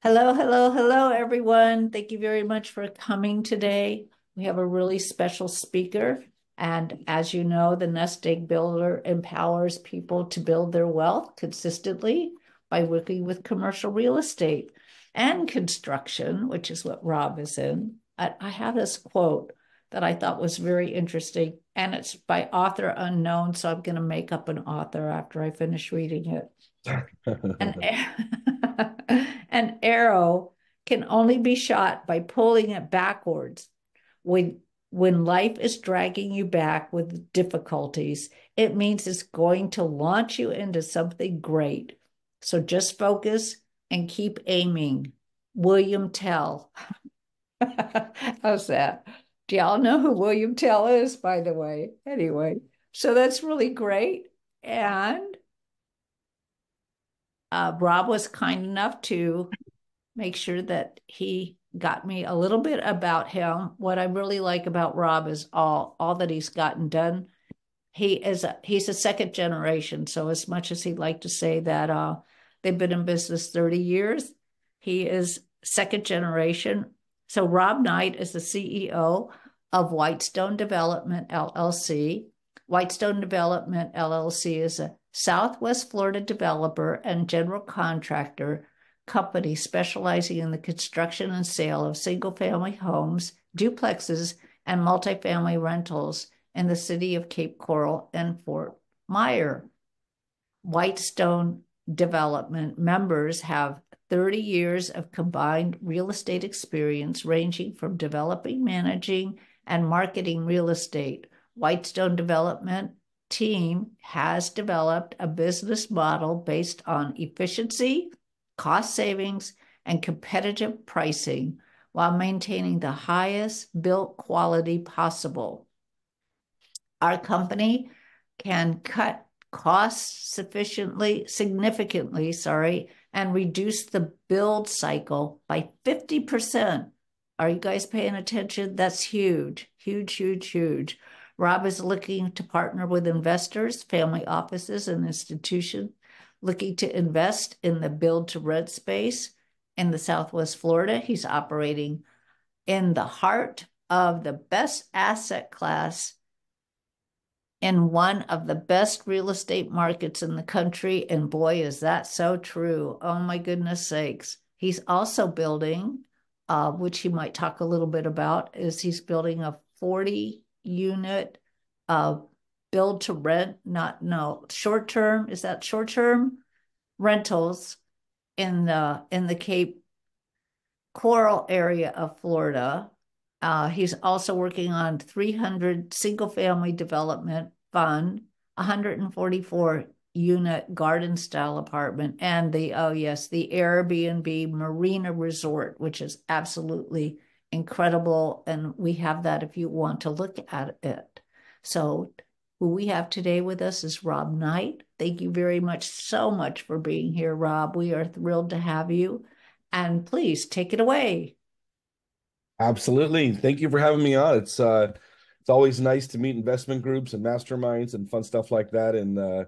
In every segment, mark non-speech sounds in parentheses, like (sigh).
Hello, hello, hello, everyone. Thank you very much for coming today. We have a really special speaker. And as you know, the Nest Egg Builder empowers people to build their wealth consistently by working with commercial real estate and construction, which is what Rob is in. I, I have this quote that I thought was very interesting, and it's by author unknown. So I'm going to make up an author after I finish reading it. (laughs) an, (laughs) an arrow can only be shot by pulling it backwards. When when life is dragging you back with difficulties, it means it's going to launch you into something great. So just focus and keep aiming. William Tell. (laughs) How's that? Do y'all know who William Tell is, by the way? Anyway, so that's really great. And uh, Rob was kind enough to make sure that he got me a little bit about him. What I really like about Rob is all all that he's gotten done. He is a, he's a second generation, so as much as he'd like to say that uh, they've been in business 30 years, he is second generation. So Rob Knight is the CEO of Whitestone Development LLC. Whitestone Development LLC is a Southwest Florida developer and general contractor company specializing in the construction and sale of single family homes, duplexes, and multifamily rentals in the city of Cape Coral and Fort Myer. Whitestone Development members have 30 years of combined real estate experience ranging from developing, managing, and marketing real estate. Whitestone Development team has developed a business model based on efficiency, cost savings, and competitive pricing while maintaining the highest built quality possible. Our company can cut costs sufficiently, significantly, sorry, and reduce the build cycle by 50%. Are you guys paying attention? That's huge, huge, huge, huge. Rob is looking to partner with investors, family offices, and institutions looking to invest in the build to rent space in the Southwest Florida. He's operating in the heart of the best asset class in one of the best real estate markets in the country. And boy, is that so true. Oh my goodness sakes. He's also building, uh, which he might talk a little bit about, is he's building a 40 unit uh, build to rent, not no short term. Is that short term rentals in the in the Cape Coral area of Florida? Uh, he's also working on 300 single family development fund, 144 unit garden style apartment, and the oh yes, the Airbnb Marina Resort, which is absolutely incredible. And we have that if you want to look at it. So who we have today with us is Rob Knight. Thank you very much so much for being here, Rob. We are thrilled to have you. And please take it away. Absolutely. Thank you for having me on. It's uh it's always nice to meet investment groups and masterminds and fun stuff like that. And uh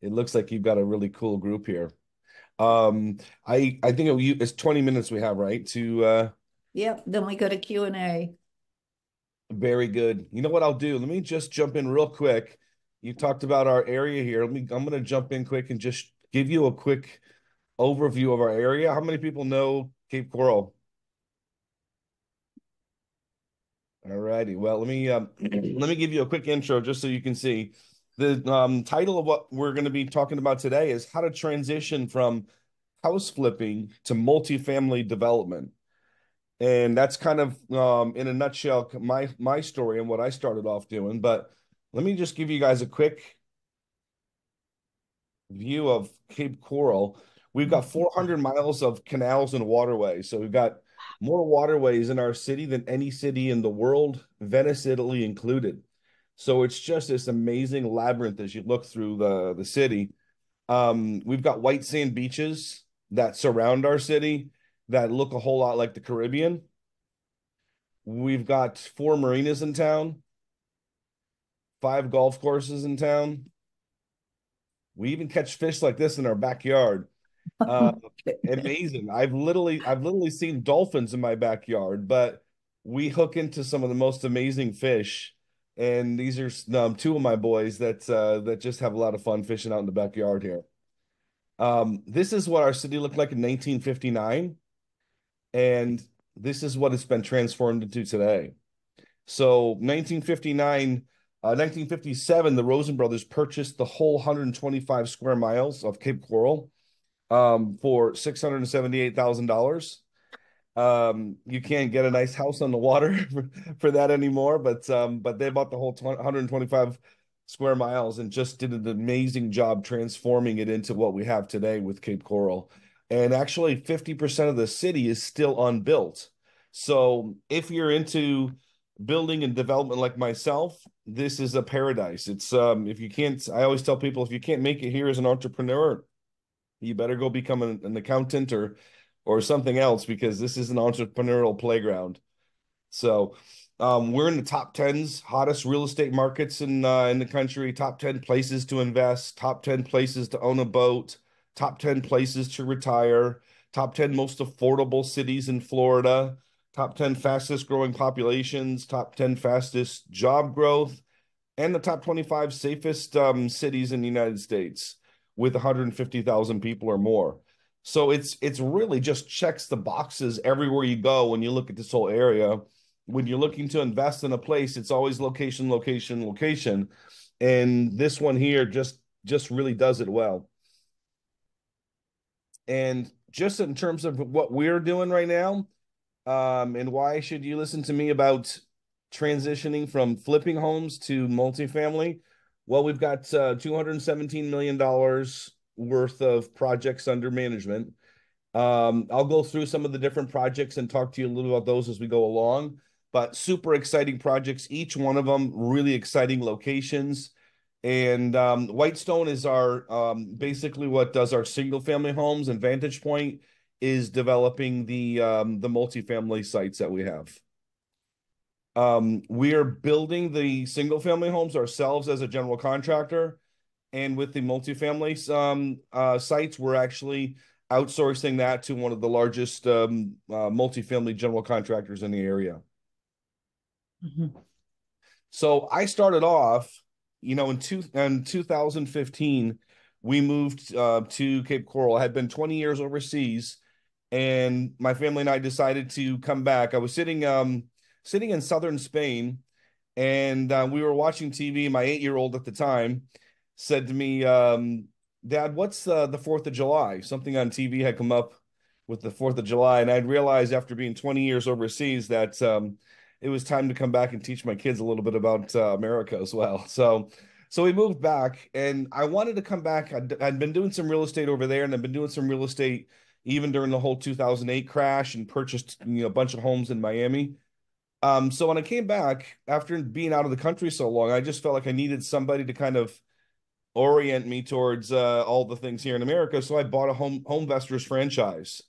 it looks like you've got a really cool group here. Um I I think it's 20 minutes we have, right? To uh Yep, then we go to Q&A. Very good. You know what I'll do? Let me just jump in real quick. You talked about our area here. Let me I'm going to jump in quick and just give you a quick overview of our area. How many people know Cape Coral? All righty. Well, let me um, (clears throat) let me give you a quick intro just so you can see. The um, title of what we're going to be talking about today is how to transition from house flipping to multifamily development and that's kind of um, in a nutshell my my story and what I started off doing. But let me just give you guys a quick view of Cape Coral. We've got 400 miles of canals and waterways, so we've got more waterways in our city than any city in the world, Venice, Italy included. So it's just this amazing labyrinth as you look through the the city. Um, we've got white sand beaches that surround our city that look a whole lot like the Caribbean. We've got four marinas in town, five golf courses in town. We even catch fish like this in our backyard. (laughs) Uh, amazing. I've literally I've literally seen dolphins in my backyard, but we hook into some of the most amazing fish. And these are um, two of my boys that uh, that just have a lot of fun fishing out in the backyard here. Um, this is what our city looked like in 1959, and this is what it's been transformed into today. So 1959, uh, 1957, the Rosen brothers purchased the whole 125 square miles of Cape Coral um, for $678,000. Um, you can't get a nice house on the water (laughs) for, for that anymore, but um, but they bought the whole 125 square miles and just did an amazing job transforming it into what we have today with Cape Coral. And actually, 50% of the city is still unbuilt. So if you're into building and development like myself, this is a paradise. It's um if you can't, I always tell people if you can't make it here as an entrepreneur, you better go become an, an accountant or or something else because this is an entrepreneurial playground. So um, we're in the top 10s hottest real estate markets in uh, in the country, top 10 places to invest, top 10 places to own a boat, top 10 places to retire, top 10 most affordable cities in Florida, top 10 fastest growing populations, top 10 fastest job growth, and the top 25 safest um, cities in the United States with 150,000 people or more. So it's it's really just checks the boxes everywhere you go when you look at this whole area. When you're looking to invest in a place, it's always location, location, location. And this one here just just really does it well. And just in terms of what we're doing right now, um, and why should you listen to me about transitioning from flipping homes to multifamily? Well, we've got uh, $217 million worth of projects under management. Um, I'll go through some of the different projects and talk to you a little about those as we go along. But super exciting projects, each one of them really exciting locations. And um, Whitestone is our um, basically what does our single family homes, and Vantage Point is developing the um, the multifamily sites that we have. Um, we are building the single family homes ourselves as a general contractor. And with the multifamily um, uh, sites, we're actually outsourcing that to one of the largest um, uh, multifamily general contractors in the area. Mm-hmm. So I started off, you know, in, two, in 2015, we moved uh, to Cape Coral. I had been 20 years overseas, and my family and I decided to come back. I was sitting um, sitting in southern Spain, and uh, we were watching TV. My eight year old at the time said to me, um, "Dad, what's uh, the Fourth of July?" Something on TV had come up with the Fourth of July, and I'd realized after being 20 years overseas that um, it was time to come back and teach my kids a little bit about uh, America as well. (laughs) So. So we moved back, and I wanted to come back. I'd, I'd been doing some real estate over there, and I've been doing some real estate even during the whole 2008 crash, and purchased you know a bunch of homes in Miami. Um, so when I came back after being out of the country so long, I just felt like I needed somebody to kind of orient me towards uh, all the things here in America. So I bought a home home HomeVestors franchise.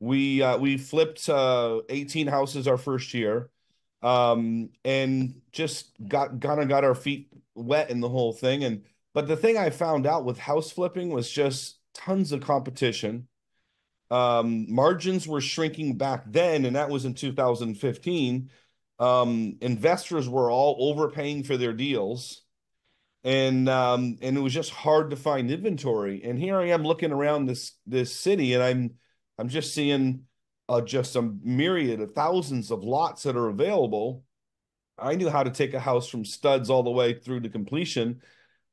We uh, we flipped uh, 18 houses our first year, um, and just got kind of got our feet wet in the whole thing. And but the thing I found out with house flipping was just tons of competition. Um, margins were shrinking back then, and that was in 2015 um, investors were all overpaying for their deals and um, and it was just hard to find inventory and here i am looking around this this city and i'm i'm just seeing uh, just a myriad of thousands of lots that are available. I knew how to take a house from studs all the way through to completion.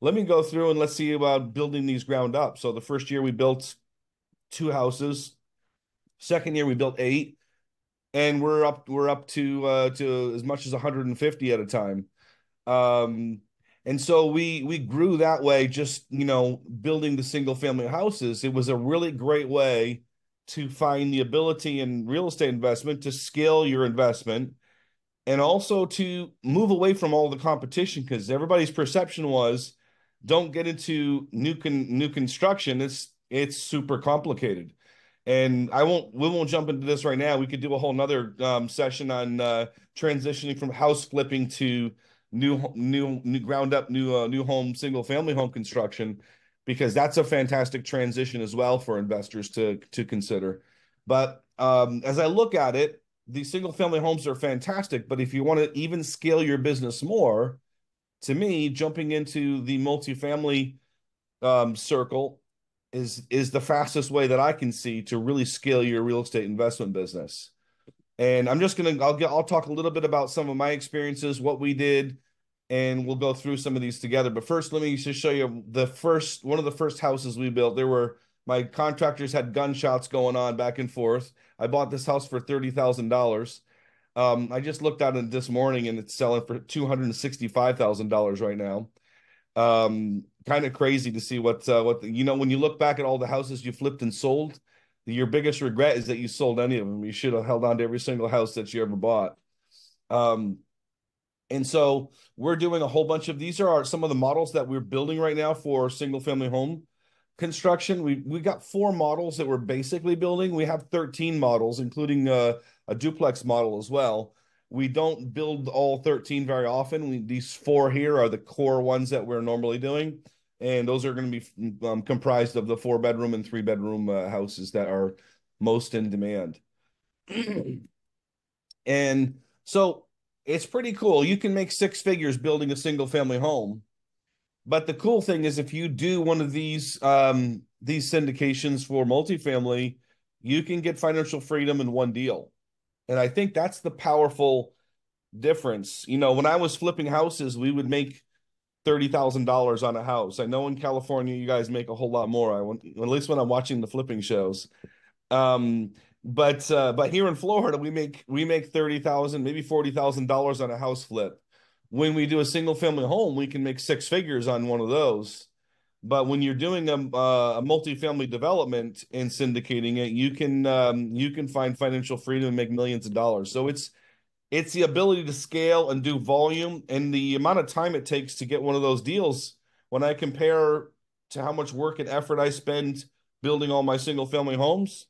Let me go through and let's see about building these ground up. So the first year we built two houses. Second year we built eight. And we're up we're up to uh, to as much as 150 at a time. Um, and so we we grew that way, just you know, building the single family houses. It was a really great way to find the ability in real estate investment to scale your investment and also to move away from all the competition because everybody's perception was don't get into new con- new construction. It's it's super complicated. And I won't we won't jump into this right now. We could do a whole nother um, session on uh, transitioning from house flipping to new new new ground up new uh, new home single family home construction because that's a fantastic transition as well for investors to to consider. But um, as I look at it, these single family homes are fantastic. But if you want to even scale your business more, to me, jumping into the multifamily um, circle is is the fastest way that I can see to really scale your real estate investment business. And I'm just gonna I'll get I'll talk a little bit about some of my experiences, what we did, and we'll go through some of these together. But first, let me just show you the first one of the first houses we built. There were my contractors had gunshots going on back and forth. I bought this house for thirty thousand dollars. Um, I just looked at it this morning and it's selling for two hundred sixty-five thousand dollars right now. Um, kind of crazy to see what uh, what the, you know when you look back at all the houses you flipped and sold. Your biggest regret is that you sold any of them. You should have held on to every single house that you ever bought. Um, and so we're doing a whole bunch of these are our, some of the models that we're building right now for single family home construction. We we got four models that we're basically building. We have 13 models, including uh, a duplex model as well. We don't build all 13 very often. We, these four here are the core ones that we're normally doing. And those are going to be um, comprised of the four bedroom and three bedroom uh, houses that are most in demand. (clears throat) and so it's pretty cool. You can make six figures building a single family home. But the cool thing is if you do one of these um, these syndications for multifamily, you can get financial freedom in one deal. And I think that's the powerful difference. You know, when I was flipping houses, we would make thirty thousand dollars on a house. I know in California you guys make a whole lot more. I want at least when I'm watching the flipping shows. Um, but uh, but here in Florida, we make we make thirty thousand, maybe forty thousand dollars on a house flip. When we do a single family home, we can make six figures on one of those. But when you're doing a, uh, a multifamily development and syndicating it, you can um, you can find financial freedom and make millions of dollars. So it's it's the ability to scale and do volume and the amount of time it takes to get one of those deals. When I compare to how much work and effort I spend building all my single family homes,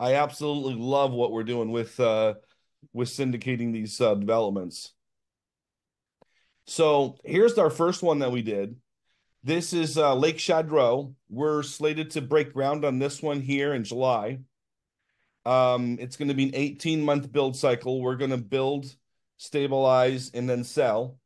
I absolutely love what we're doing with uh, with syndicating these uh, developments. So here's our first one that we did. This is uh, Lake Chadreau. We're slated to break ground on this one here in July. Um, it's going to be an 18 month build cycle. We're going to build, stabilize, and then sell.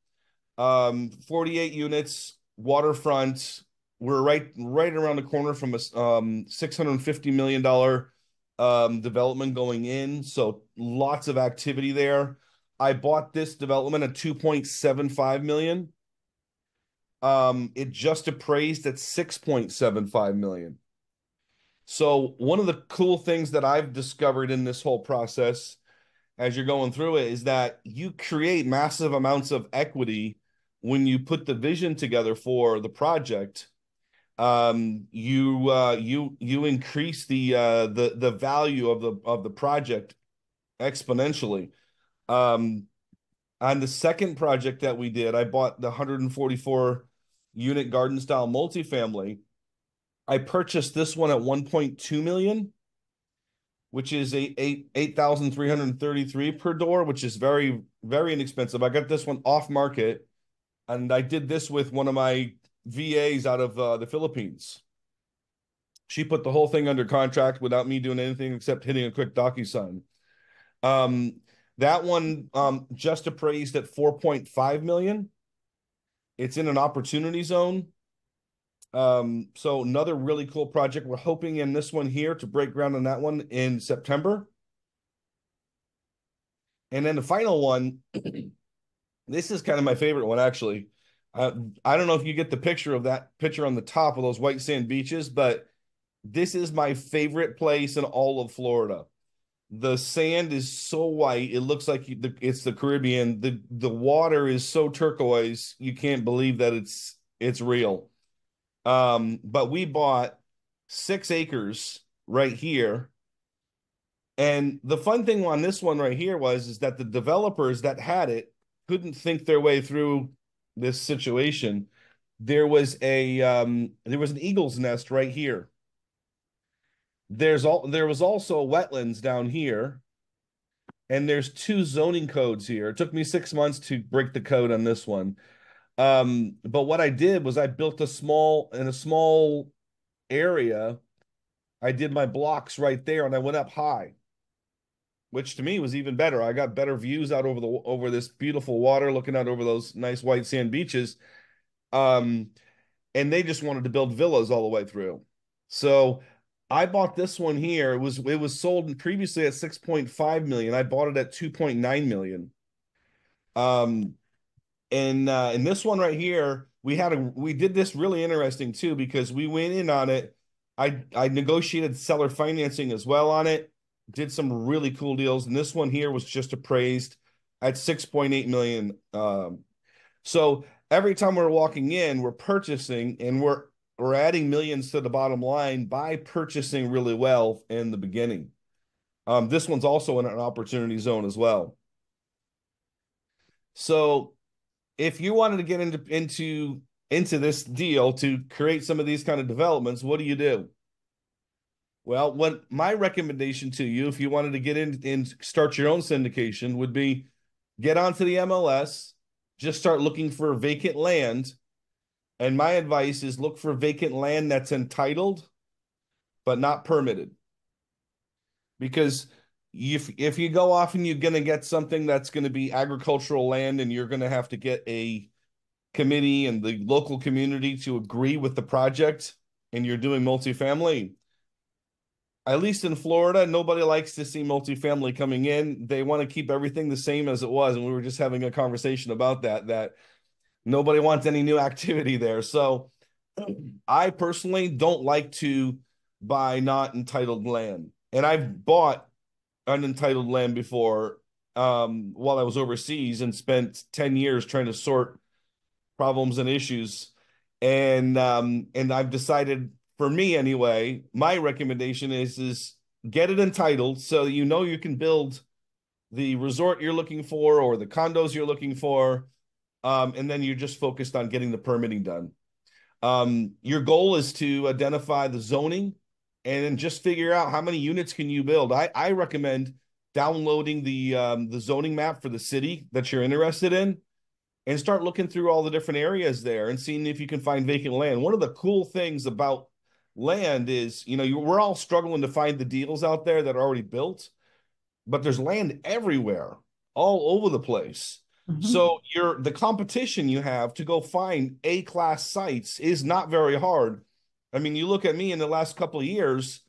Um, 48 units, waterfront. We're right right around the corner from a um, 650 million dollar um, development going in. So lots of activity there. I bought this development at 2.75 million. Um, it just appraised at 6.75 million. So one of the cool things that I've discovered in this whole process as you're going through it is that you create massive amounts of equity when you put the vision together for the project um you uh you you increase the uh the the value of the of the project exponentially um on the second project that we did i bought the 144 unit garden style multifamily I purchased this one at 1.2 million, which is a eight eight thousand three hundred thirty three per door, which is very very inexpensive. I got this one off market, and I did this with one of my VAs out of uh, the Philippines. She put the whole thing under contract without me doing anything except hitting a quick DocuSign. Um, that one um, just appraised at 4.5 million. It's in an opportunity zone. Um, so another really cool project. We're hoping in this one here to break ground on that one in September. And then the final one, (clears throat) this is kind of my favorite one actually. Uh, I don't know if you get the picture of that picture on the top of those white sand beaches, but this is my favorite place in all of Florida. The sand is so white; it looks like it's the Caribbean. the The water is so turquoise; you can't believe that it's it's real. Um, but we bought six acres right here. And the fun thing on this one right here was is that the developers that had it couldn't think their way through this situation. There was a um, there was an eagle's nest right here. There's all there was also wetlands down here, and there's two zoning codes here. It took me six months to break the code on this one. Um, but what I did was I built a small in a small area. I did my blocks right there and I went up high, which to me was even better. I got better views out over the over this beautiful water, looking out over those nice white sand beaches. Um, and they just wanted to build villas all the way through. So I bought this one here. It was it was sold previously at 6.5 million. I bought it at 2.9 million. Um and uh and this one right here, we had a we did this really interesting too because we went in on it. I I negotiated seller financing as well on it. Did some really cool deals and this one here was just appraised at 6.8 million um so every time we're walking in, we're purchasing and we're we're adding millions to the bottom line by purchasing really well in the beginning. Um, this one's also in an opportunity zone as well. So if you wanted to get into into into this deal to create some of these kind of developments, what do you do? Well, what my recommendation to you, if you wanted to get in and start your own syndication, would be get onto the MLS, just start looking for vacant land and my advice is look for vacant land that's entitled but not permitted. Because if if you go off and you're going to get something that's going to be agricultural land and you're going to have to get a committee and the local community to agree with the project and you're doing multifamily, at least in Florida, nobody likes to see multifamily coming in. They want to keep everything the same as it was. And we were just having a conversation about that, that nobody wants any new (laughs) activity there. So (clears throat) I personally don't like to buy not entitled land. And I've bought unentitled land before um, while I was overseas and spent 10 years trying to sort problems and issues. And um, and I've decided for me anyway, my recommendation is is get it entitled so you know you can build the resort you're looking for or the condos you're looking for um, and then you're just focused on getting the permitting done. Um, your goal is to identify the zoning and then just figure out how many units can you build. I, I recommend downloading the um, the zoning map for the city that you're interested in and start looking through all the different areas there and seeing if you can find vacant land. One of the cool things about land is, you know, you, we're all struggling to find the deals out there that are already built, but there's land everywhere, all over the place. Mm-hmm. So your the competition you have to go find A class sites is not very hard. I mean, you look at me in the last couple of years,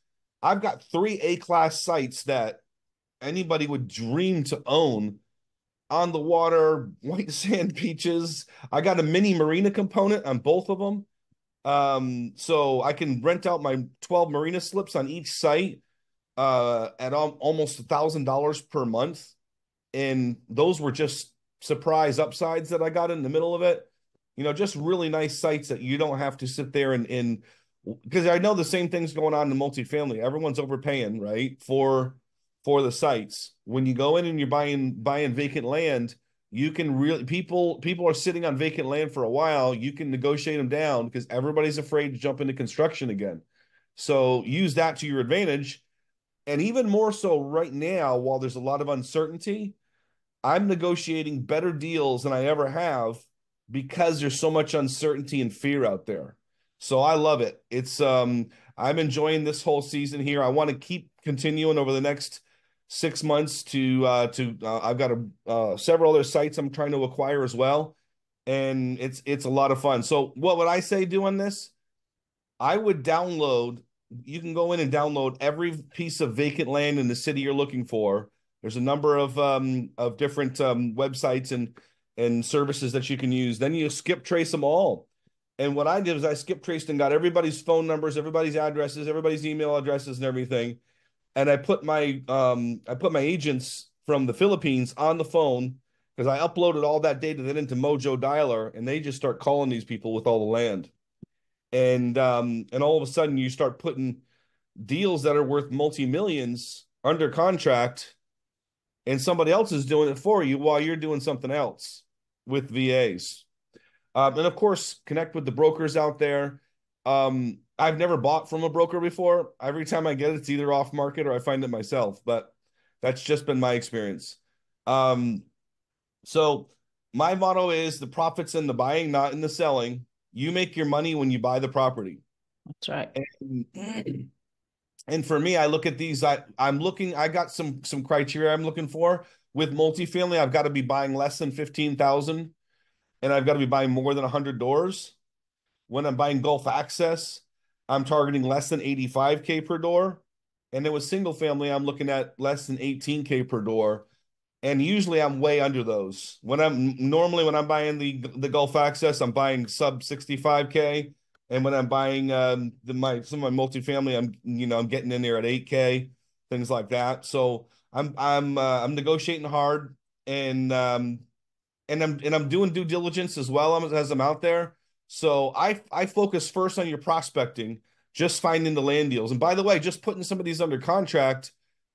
I've got three A class sites that anybody would dream to own on the water, (laughs) white sand beaches. I got a mini marina component on both of them. Um, so I can rent out my 12 marina slips on each site uh at al- almost a thousand dollars per month. And those were just surprise upsides that I got in the middle of it. You know, just really nice sites that you don't have to sit there and in because I know the same thing's going on in the multifamily. Everyone's overpaying, right? For for the sites. When you go in and you're buying buying vacant land, you can really people people are sitting on vacant land for a while. You can negotiate them down because everybody's afraid to jump into construction again. So use that to your advantage. And even more so right now, while there's a lot of uncertainty, I'm negotiating better deals than I ever have because there's so much uncertainty and fear out there. So I love it. It's um I'm enjoying this whole season here. I want to keep continuing over the next six months to uh to uh, I've got a uh, several other sites I'm trying to acquire as well, and it's it's a lot of fun. So what would I say doing this? I would download. You can go in and download every piece of vacant land in the city you're looking for there's a number of um, of different um, websites and and services that you can use. Then you skip trace them all. And what I did was I skip traced and got everybody's phone numbers, everybody's addresses, everybody's email addresses, and everything. And I put my um, I put my agents from the Philippines on the phone because I uploaded all that data then into Mojo Dialer, and they just start calling these people with all the land. And um, and all of a sudden you start putting deals that are worth multi millions under contract and somebody else is doing it for you while you're doing something else with VAs. Um, and of course, connect with the brokers out there. Um, I've never bought from a broker before. Every time I get it, it's either off market or I find it myself, but that's just been my experience. Um, so my motto is the profits in the buying, not in the selling. You make your money when you buy the property. That's right. And, and for me, I look at these. I I'm looking. I got some some criteria I'm looking for with multifamily. I've got to be buying less than fifteen thousand, and I've got to be buying more than hundred doors. When I'm buying Gulf Access, I'm targeting less than eighty five k per door, and then with single family, I'm looking at less than eighteen k per door and usually I'm way under those. When I'm normally when I'm buying the the Gulf Access, I'm buying sub 65k, and when I'm buying um the my some of my multifamily, I'm you know I'm getting in there at 8k, things like that. So I'm I'm uh, I'm negotiating hard, and um and I'm and I'm doing due diligence as well as I'm out there. So I I focus first on your prospecting, just finding the land deals. And by the way, just putting some of these under contract,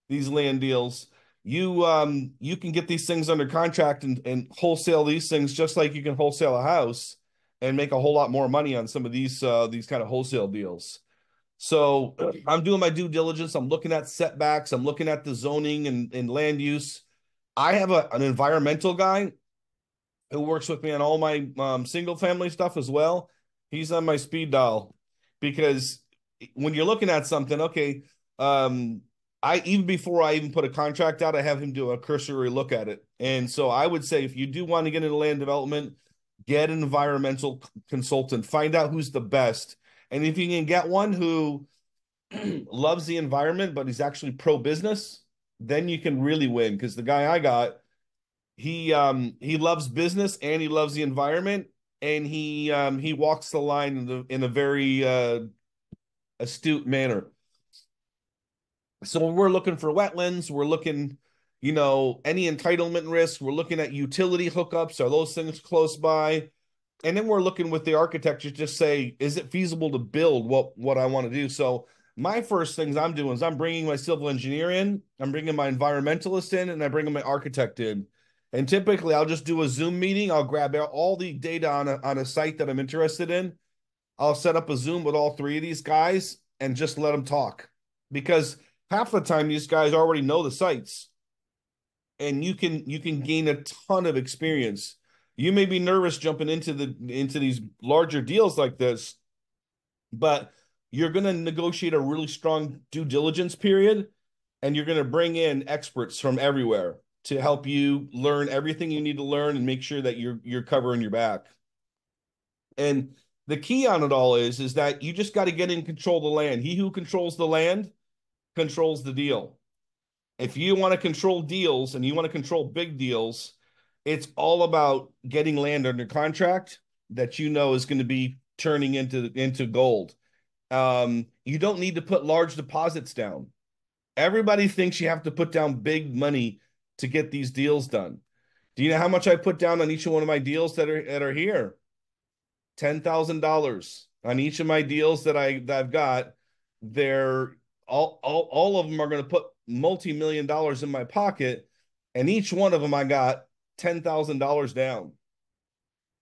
these land deals you um you can get these things under contract and, and wholesale these things just like you can wholesale a house and make a whole lot more money on some of these uh these kind of wholesale deals. So (clears throat) i'm doing my due diligence. I'm looking at setbacks. I'm looking at the zoning and, and land use. I have a, an environmental guy who works with me on all my um, single family stuff as well he's on my speed dial because when you're looking at something okay um I even before I even put a contract out, I have him do a cursory look at it. And so I would say if you do want to get into land development, get an environmental consultant, find out who's the best. And if you can get one who (clears throat) loves the environment, but he's actually pro business, then you can really win. Because the guy I got, he um he loves business and he loves the environment, and he um he walks the line in the in a very uh astute manner. So we're looking for wetlands, we're looking, you know, any entitlement risk, we're looking at utility hookups, are those things close by? And then we're looking with the architecture to say, is it feasible to build what what I want to do? So my first things I'm doing is I'm bringing my civil engineer in, I'm bringing my environmentalist in, and I bring my architect in. And typically, I'll just do a Zoom meeting. I'll grab all the data on a, on a site that I'm interested in. I'll set up a Zoom with all three of these guys and just let them talk because half the time these guys already know the sites and you can you can gain a ton of experience you may be nervous jumping into the into these larger deals like this but you're going to negotiate a really strong due diligence period and you're going to bring in experts from everywhere to help you learn everything you need to learn and make sure that you're you're covering your back and the key on it all is is that you just got to get in control of the land he who controls the land controls the deal. If you want to control deals and you want to control big deals, it's all about getting land under contract that you know is going to be turning into into gold. Um, you don't need to put large deposits down. Everybody thinks you have to put down big money to get these deals done. Do you know how much I put down on each one of my deals that are that are here? Ten thousand dollars on each of my deals that I that I've got. They're all all, all of them are going to put multi-million dollars in my pocket and each one of them i got $10000 down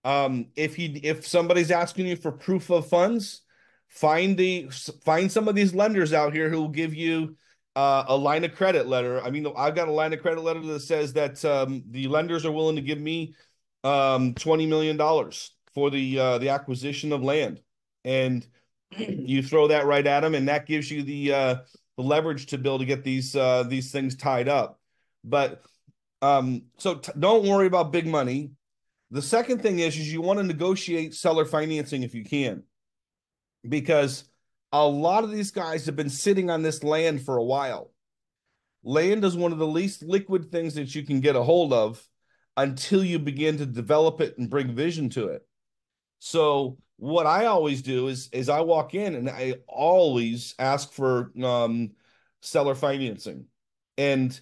um if you if somebody's asking you for proof of funds find the find some of these lenders out here who will give you uh, a line of credit letter i mean i've got a line of credit letter that says that um, the lenders are willing to give me um, 20 million dollars for the uh, the acquisition of land and (clears throat) you throw that right at them, and that gives you the uh, the leverage to be able to get these uh, these things tied up. But um, so t- don't worry about big money. The second thing is, is you want to negotiate seller financing if you can, because a lot of these guys have been sitting on this land for a while. Land is one of the least liquid things that you can get a hold of until you begin to develop it and bring vision to it. So what I always do is is I walk in and I always ask for um, seller financing. And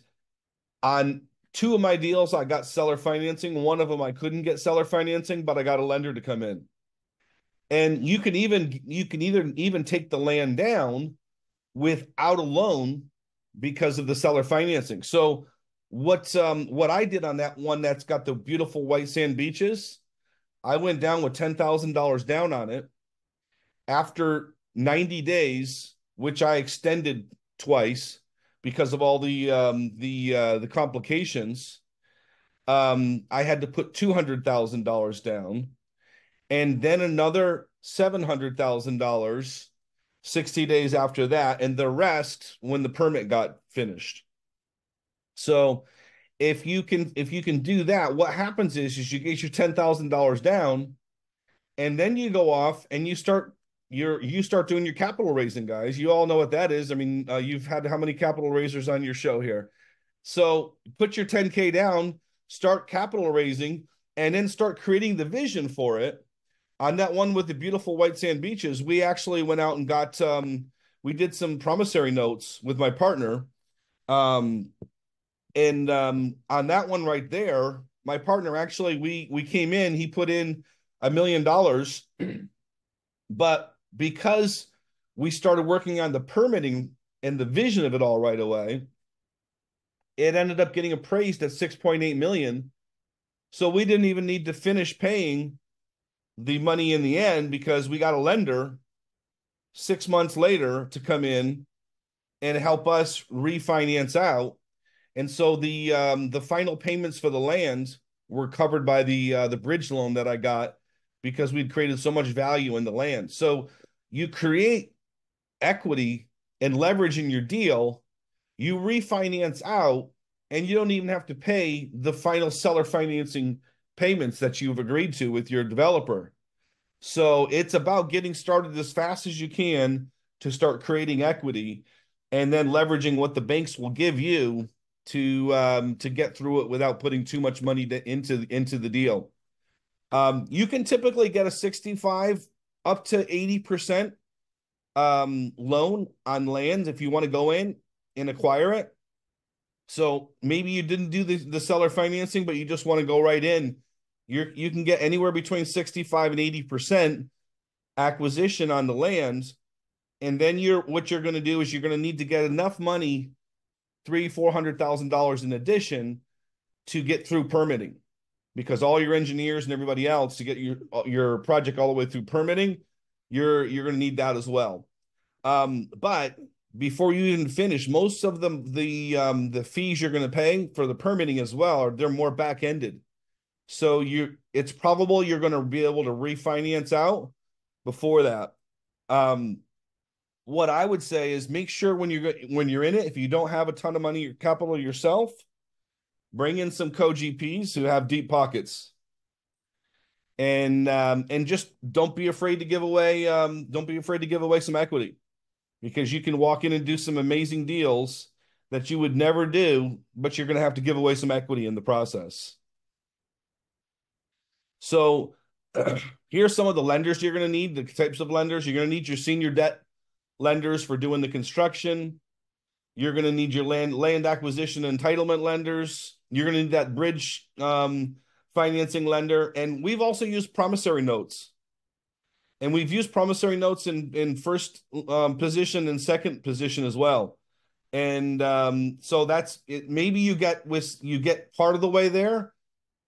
on two of my deals, I got seller financing. One of them I couldn't get seller financing, but I got a lender to come in. And you can even you can either even take the land down without a loan because of the seller financing. So what um what I did on that one that's got the beautiful white sand beaches I went down with $10,000 down on it. After 90 days, which I extended twice because of all the um, the uh, the complications, um, I had to put two hundred thousand dollars down, and then another seven hundred thousand dollars 60 days after that, and the rest when the permit got finished. So if you can if you can do that, what happens is is you get your ten thousand dollars down, and then you go off and you start you're you start doing your capital raising, guys. You all know what that is. I mean, uh, you've had how many capital raisers on your show here? So put your 10k down, start capital raising, and then start creating the vision for it. On that one with the beautiful white sand beaches, we actually went out and got um, we did some promissory notes with my partner. Um, and um, on that one right there, my partner actually we we came in, he put in a million dollars, (clears throat) but because we started working on the permitting and the vision of it all right away, it ended up getting appraised at 6.8 million. So we didn't even need to finish paying the money in the end because we got a lender six months later to come in and help us refinance out. And so the um, the final payments for the land were covered by the uh, the bridge loan that I got because we'd created so much value in the land. So you create equity and leverage in your deal, you refinance out, and you don't even have to pay the final seller financing payments that you've agreed to with your developer. So it's about getting started as fast as you can to start creating equity and then leveraging what the banks will give you to um, to get through it without putting too much money to, into into the deal. Um, you can typically get a 65 up to 80% um, loan on land if you want to go in and acquire it. So maybe you didn't do the, the seller financing, but you just want to go right in. You're you can get anywhere between 65 and 80% acquisition on the lands And then you're what you're going to do is you're going to need to get enough money, three, four hundred thousand dollars in addition to get through permitting because all your engineers and everybody else to get your your project all the way through permitting, you're you're going to need that as well. Um, but before you even finish, most of them the um, the fees you're going to pay for the permitting as well are they're more back ended. So you it's probable you're going to be able to refinance out before that. Um, what I would say is make sure when you're when you're in it, if you don't have a ton of money or capital yourself, bring in some co-GPs who have deep pockets. And um, and just don't be afraid to give away um, don't be afraid to give away some equity because you can walk in and do some amazing deals that you would never do, but you're going to have to give away some equity in the process. So (clears throat) here's some of the lenders you're going to need, the types of lenders. You're going to need your senior debt lenders for doing the construction. You're going to need your land land acquisition entitlement lenders. You're going to need that bridge um, financing lender. And we've also used promissory notes. And we've used promissory notes in, in first um, position and second position as well. And um, so that's it. Maybe you get with you get part of the way there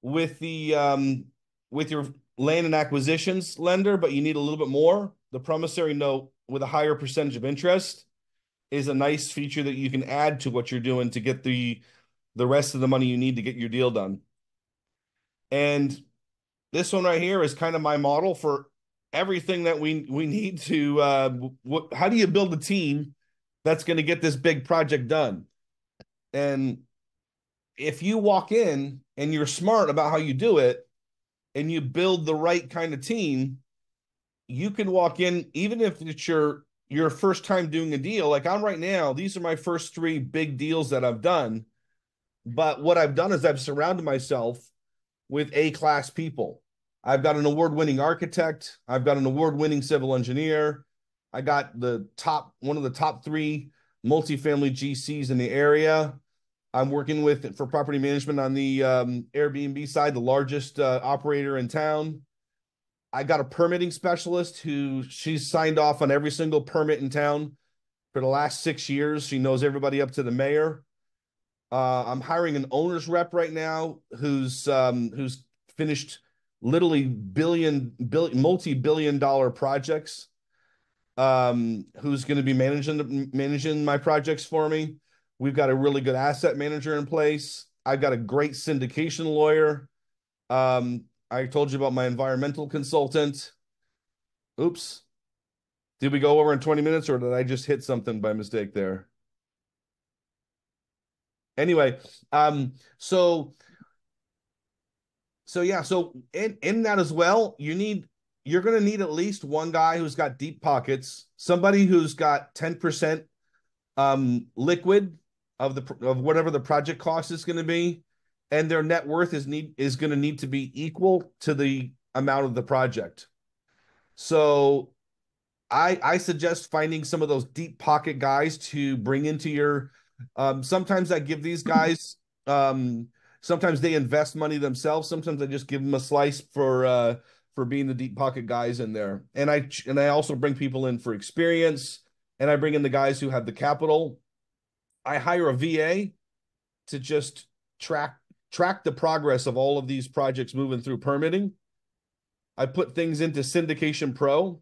with the um, with your land and acquisitions lender, but you need a little bit more. The promissory note with a higher percentage of interest is a nice feature that you can add to what you're doing to get the the rest of the money you need to get your deal done. And this one right here is kind of my model for everything that we we need to uh what, how do you build a team that's going to get this big project done? And if you walk in and you're smart about how you do it and you build the right kind of team, you can walk in even if it's your your first time doing a deal. Like I'm right now, these are my first three big deals that I've done but what I've done is I've surrounded myself with A class people. I've got an award winning architect, I've got an award winning civil engineer. I got the top, one of the top three multifamily GCs in the area. I'm working with for property management on the um, Airbnb side, the largest uh, operator in town. I got a permitting specialist who she's signed off on every single permit in town for the last six years. She knows everybody up to the mayor. Uh, I'm hiring an owner's rep right now who's um, who's finished literally billion, billion multi-billion dollar projects. Um, who's going to be managing managing my projects for me? We've got a really good asset manager in place. I've got a great syndication lawyer. Um, I told you about my environmental consultant. Oops. Did we go over in 20 minutes or did I just hit something by mistake there? Anyway, um, so so yeah, so in in that as well, you need you're going to need at least one guy who's got deep pockets, somebody who's got 10% um liquid of the of whatever the project cost is going to be and their net worth is need is going to need to be equal to the amount of the project. So I I suggest finding some of those deep pocket guys to bring into your um sometimes I give these guys um sometimes they invest money themselves sometimes I just give them a slice for uh for being the deep pocket guys in there. And I and I also bring people in for experience and I bring in the guys who have the capital. I hire a VA to just track track the progress of all of these projects moving through permitting. I put things into Syndication Pro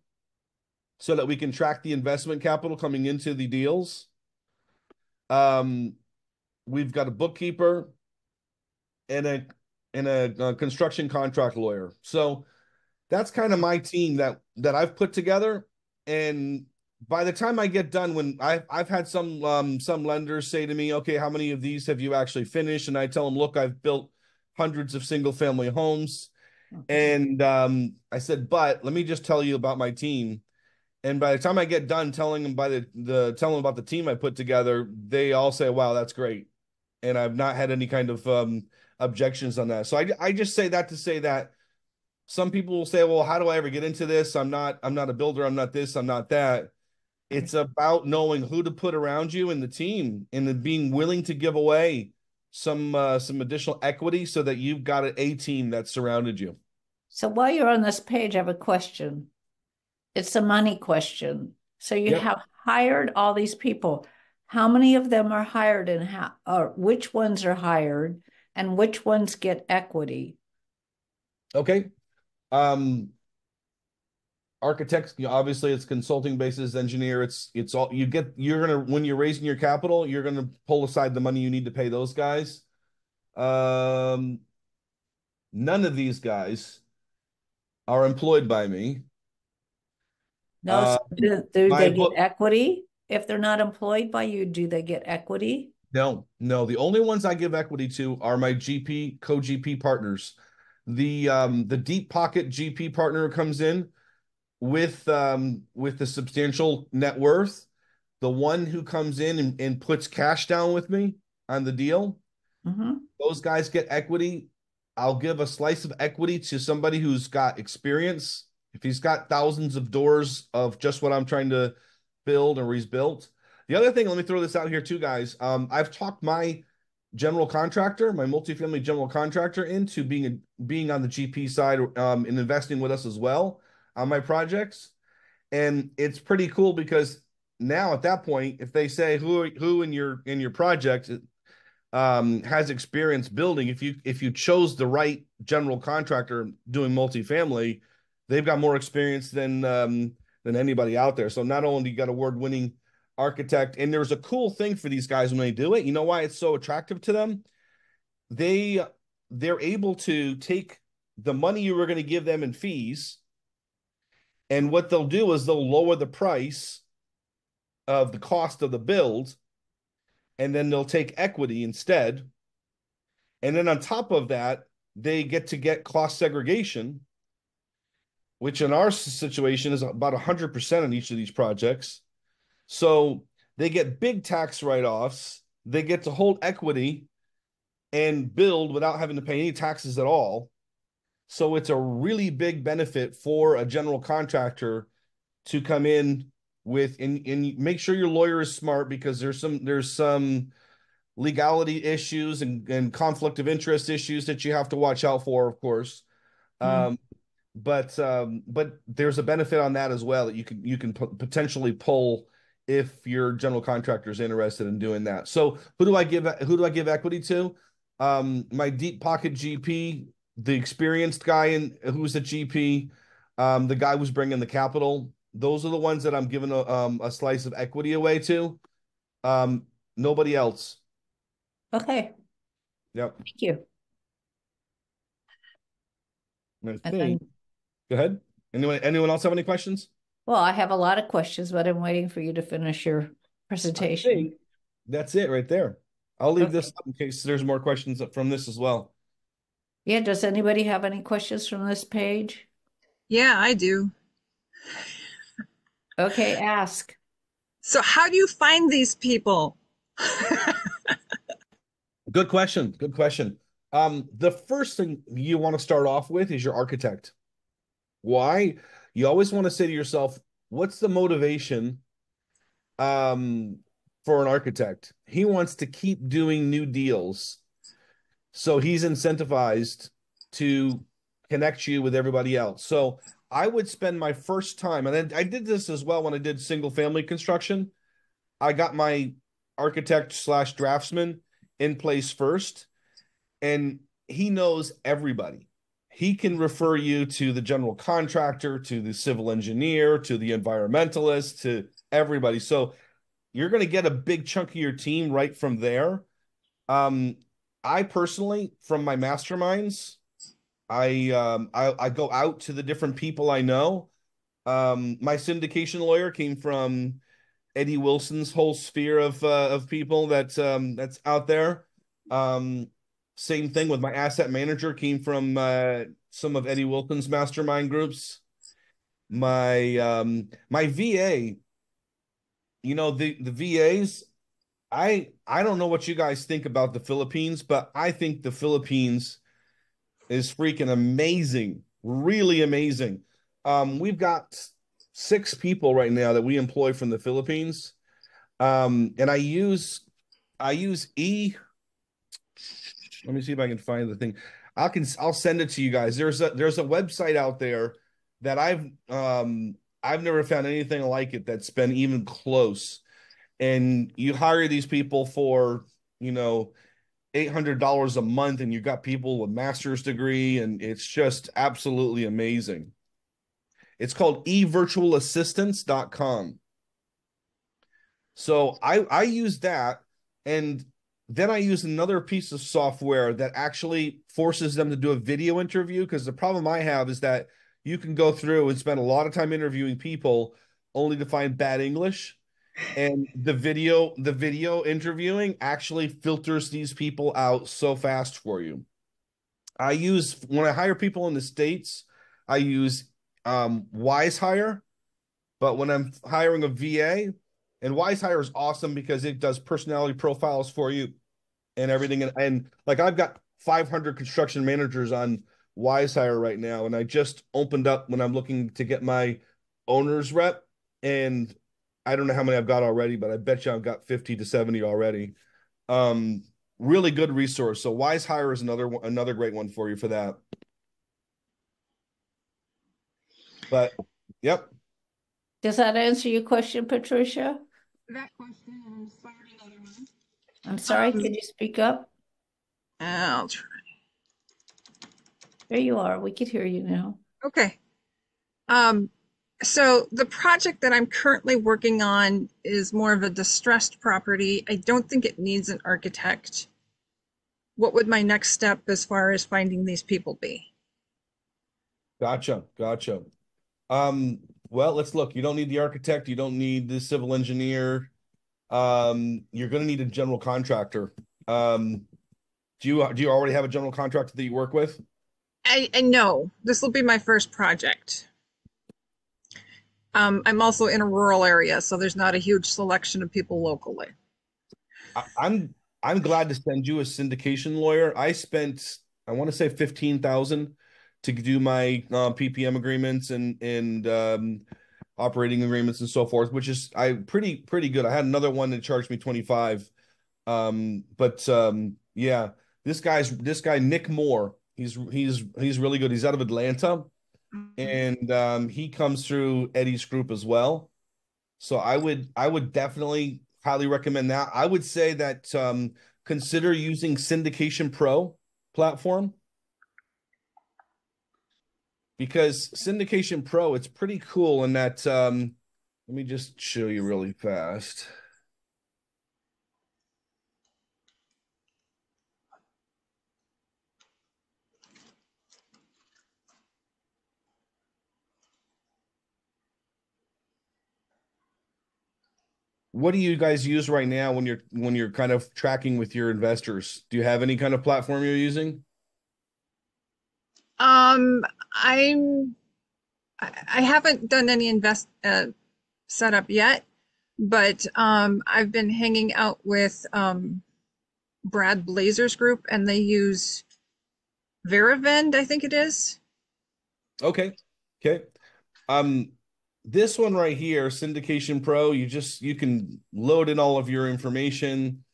so that we can track the investment capital coming into the deals. Um, we've got a bookkeeper and a and a, a construction contract lawyer. So that's kind of my team that that I've put together. And by the time I get done, when I've I've had some um, some lenders say to me, "Okay, how many of these have you actually finished?" And I tell them, "Look, I've built hundreds of single family homes." And um, I said, "But let me just tell you about my team." And by the time I get done telling them by the the telling them about the team I put together, they all say, "Wow, that's great," and I've not had any kind of um, objections on that. So I I just say that to say that some people will say, "Well, how do I ever get into this? I'm not I'm not a builder. I'm not this. I'm not that." It's about knowing who to put around you in the team and then being willing to give away some uh, some additional equity so that you've got an A team that surrounded you. So while you're on this page, I have a question. It's a money question. So you yep. have hired all these people. How many of them are hired and how or which ones are hired and which ones get equity? Okay. Um architects you know, obviously it's consulting basis engineer it's it's all you get you're gonna when you're raising your capital you're gonna pull aside the money you need to pay those guys. Um none of these guys are employed by me. No uh, do, do they get equity? If they're not employed by you do they get equity? No no. The only ones i give equity to are my gp co-gp partners. The um the deep pocket gp partner comes in with um with the substantial net worth, the one who comes in and, and puts cash down with me on the deal, mm-hmm. those guys get equity. I'll give a slice of equity to somebody who's got experience. If he's got thousands of doors of just what I'm trying to build or he's built. The other thing, let me throw this out here too, guys. Um, I've talked my general contractor, my multifamily general contractor, into being a, being on the GP side um, and investing with us as well on my projects. And it's pretty cool because now at that point, if they say who who in your in your project um, has experience building, if you if you chose the right general contractor doing multifamily, they've got more experience than um, than anybody out there. So not only do you got award winning architect, and there's a cool thing for these guys when they do it. You know why it's so attractive to them? They they're able to take the money you were going to give them in fees and what they'll do is they'll lower the price of the cost of the build, and then they'll take equity instead. And then on top of that, they get to get cost segregation, which in our situation is about 100% on each of these projects. So they get big tax write offs, they get to hold equity and build without having to pay any taxes at all. So it's a really big benefit for a general contractor to come in with and, and make sure your lawyer is smart because there's some there's some legality issues and, and conflict of interest issues that you have to watch out for, of course. Mm-hmm. Um, but um, but there's a benefit on that as well that you can you can p- potentially pull if your general contractor is interested in doing that. So who do I give who do I give equity to? Um, my deep pocket GP the experienced guy in who's the GP, um, the guy who's bringing the capital. Those are the ones that I'm giving a, um, a slice of equity away to. Um, nobody else. Okay. Yep. Thank you. Think, then, go ahead. Anyone, anyone else have any questions? well, I have a lot of questions, but I'm waiting for you to finish your I presentation. think that's it right there. I'll leave this up in case there's more questions from this as well. Yeah, does anybody have any questions from this page? Yeah, I do. Okay, ask. So how do you find these people? (laughs) Good question. Good question. Um, the first thing you want to start off with is your architect. Why? You always want to say to yourself, what's the motivation um for an architect? He wants to keep doing new deals. So he's incentivized to connect you with everybody else. So I would spend my first time, and then I did this as well when I did single family construction. I got my architect slash draftsman in place first, and he knows everybody. He can refer you to the general contractor, to the civil engineer, to the environmentalist, to everybody. So you're going to get a big chunk of your team right from there. Um, I personally, from my masterminds, I um I, I go out to the different people I know. Um, my syndication lawyer came from Eddie Wilson's whole sphere of uh, of people that um that's out there. Um, same thing with my asset manager came from uh, some of Eddie Wilson's mastermind groups. My um my VA, you know the the VAs, I I don't know what you guys think about the Philippines, but I think the Philippines is freaking amazing, really amazing. Um, we've got six people right now that we employ from the Philippines. Um, and I use I use E. Let me see if I can find the thing. I can I'll send it to you guys. There's a there's a website out there that I've um I've never found anything like it that's been even close. And you hire these people for, you know, $800 a month and you got people with master's degree and it's just absolutely amazing. It's called evirtualassistance.com. So I I use that and then I use another piece of software that actually forces them to do a video interview because the problem I have is that you can go through and spend a lot of time interviewing people only to find bad English and the video the video interviewing actually filters these people out so fast for you. I use when i hire people in the states i use um Wizehire but when i'm hiring a va and Wizehire is awesome because it does personality profiles for you and everything. And, and like i've got 500 construction managers on Wizehire right now and i just opened up when i'm looking to get my owner's rep and I don't know how many I've got already, but I bet you I've got 50 to 70 already. Um, really good resource. So Wizehire is another another great one for you for that. But yep. Does that answer your question, Patricia? That question and start another one. I'm sorry, Um, could you speak up? I'll try. There you are. We could hear you now. Okay. Um, so the project that I'm currently working on is more of a distressed property. I don't think it needs an architect. What would my next step as far as finding these people be? Gotcha. Gotcha. Um, well, let's look. You don't need the architect, you don't need the civil engineer. Um, you're gonna need a general contractor. Um, do you do you already have a general contractor that you work with? I, I know this will be my first project. Um, I'm also in a rural area, so there's not a huge selection of people locally. I'm I'm glad to send you a syndication lawyer. I spent I want to say fifteen thousand to do my uh, PPM agreements and and um, operating agreements and so forth, which is I pretty pretty good. I had another one that charged me twenty five, um, but um, yeah, this guy's this guy Nick Moore. He's he's he's really good. He's out of Atlanta, and um, he comes through Eddie's group as well. So I would I would definitely highly recommend that. I would say that um, consider using Syndication Pro platform because Syndication Pro it's pretty cool in that. Um, let me just show you really fast. What do you guys use right now when you're when you're kind of tracking with your investors? Do you have any kind of platform you're using? Um, I'm, I I haven't done any invest, uh, setup yet, but, um, I've been hanging out with, um, Brad Blazer's group and they use Veravend, I think it is. Okay. Okay. Um, this one right here, Syndication Pro, you just you can load in all of your information.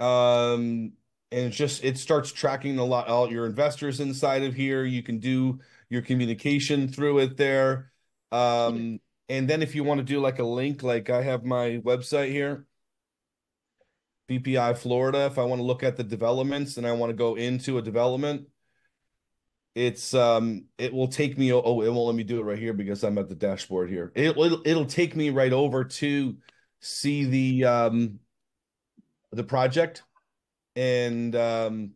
Um, and it's just it starts tracking a lot all your investors inside of here. You can do your communication through it there. Um, and then if you want to do like a link, like I have my website here, BPI Florida, if I want to look at the developments and I want to go into a development, it's um it will take me oh it won't let me do it right here because I'm at the dashboard here. It, it'll it'll take me right over to see the um the project. And um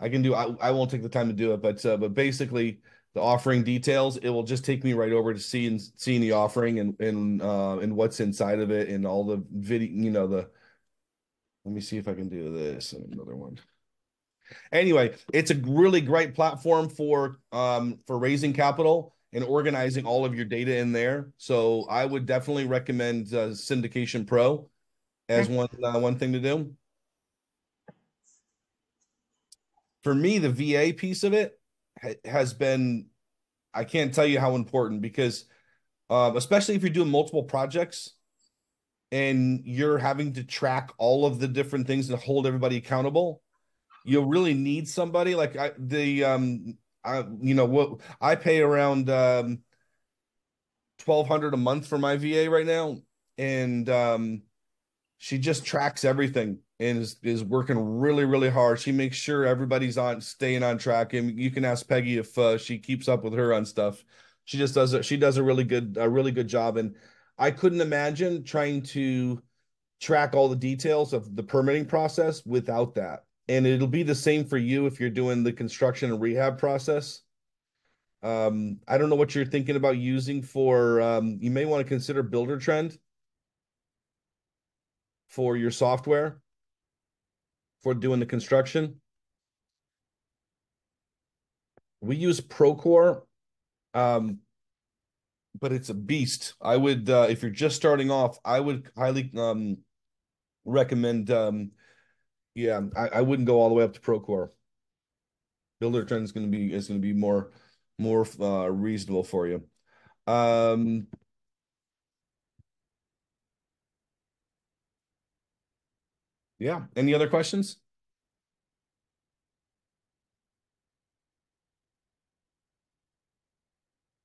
I can do I, I won't take the time to do it but uh, but basically the offering details it will just take me right over to seeing seeing the offering and and uh and what's inside of it and all the video you know the let me see if I can do this. And another one Anyway, it's a really great platform for um for raising capital and organizing all of your data in there. So I would definitely recommend uh, Syndication Pro as one uh, one thing to do. For me, the VA piece of it ha has been I can't tell you how important because uh, especially if you're doing multiple projects and you're having to track all of the different things and hold everybody accountable you'll really need somebody. Like I, the um I you know what I pay around um 1200 a month for my VA right now. And um she just tracks everything and is, is working really really hard. She makes sure everybody's on staying on track. And you can ask Peggy if uh, she keeps up with her on stuff. She just does it she does a really good a really good job. And I couldn't imagine trying to track all the details of the permitting process without that and it'll be the same for you if you're doing the construction and rehab process. Um, I don't know what you're thinking about using for. Um, you may want to consider Buildertrend for your software for doing the construction. We use Procore, um, but it's a beast. I would, uh, if you're just starting off, I would highly um, recommend um, yeah, I, I wouldn't go all the way up to Procore. Buildertrend is going to be is going to be more more uh, reasonable for you. Um, yeah. Any other questions?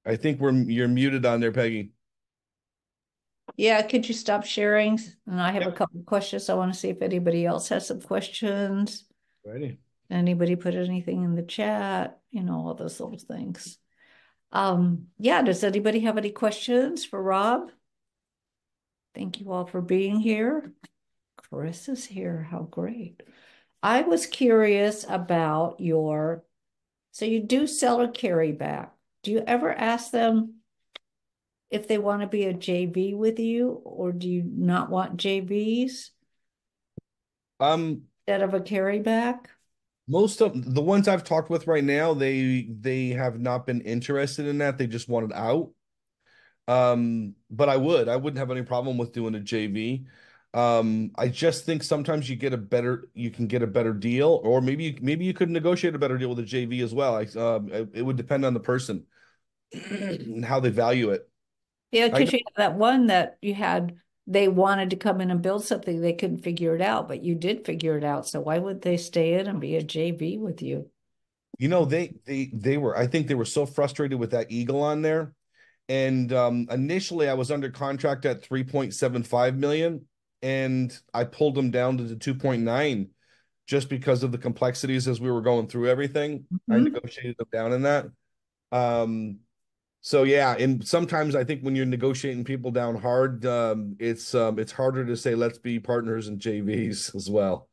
I think we're you're muted on there, Peggy. Yeah, could you stop sharing? And I have a couple of questions. I want to see if anybody else has some questions. Ready. Anybody put anything in the chat? You know, all those little things. Um, yeah, does anybody have any questions for Rob? Thank you all for being here. Chris is here. How great. I was curious about your, so you do sell a carry carryback. Do you ever ask them if they want to be a JV with you, or do you not want JVs Um, instead of a carryback? most of the ones I've talked with right now, they they have not been interested in that. They just wanted out. Um, but I would, I wouldn't have any problem with doing a JV. Um, I just think sometimes you get a better, you can get a better deal, or maybe you, maybe you could negotiate a better deal with a JV as well. I, um, it would depend on the person and how they value it. Yeah, because you that one that you had, they wanted to come in and build something, they couldn't figure it out, but you did figure it out. So why would they stay in and be a JV with you? You know, they they they were, I think they were so frustrated with that eagle on there. And um initially I was under contract at 3.75 million and I pulled them down to the 2.9 just because of the complexities as we were going through everything. I Mhm. negotiated them down in that. Um so yeah, and sometimes I think when you're negotiating people down hard, um, it's um, it's harder to say let's be partners and JVs as well.